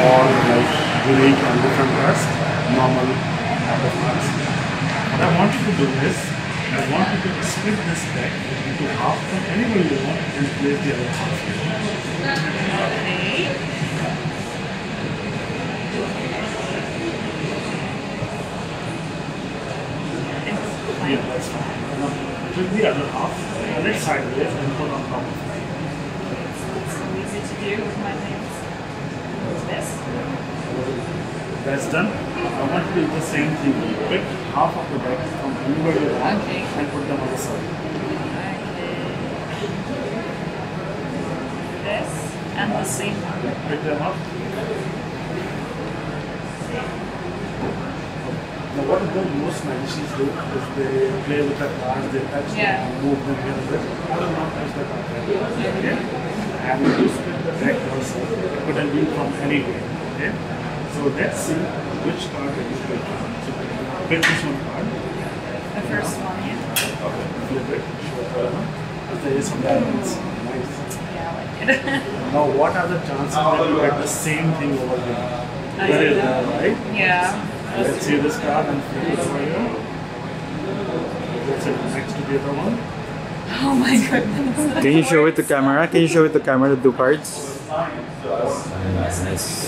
or like unique and different cards, normal cards. What I want you to do is, I want you to split this deck into half from anywhere you want and place the other half here. Okay. Yeah, that's fine. Now, Flip the other half, turn it sideways and put on top of it. So easy to do with my hands. This. That's done. I want to do the same thing. Pick half of the deck from anywhere you want Okay. and put them on the side. Okay. This and the same one. Pick them up. Now what the most magicians do is they play with the cards, they touch Yeah. them, move them here and there. I will not touch the card. Okay? And split the deck also, put a leaf from anywhere. Okay? So let's see which card that you pick. So pick this one card. The first one, yeah. Okay. Flip it. Show it around. If there is some diamonds. Nice. Yeah, I like it. Now what are the chances that you get the same thing over here? I Very see. right? yeah. Let's see this card and flip it over here. That's it. Next to the other one. Oh my goodness. Can you show it to camera? Can you show it to camera the two cards? Nice.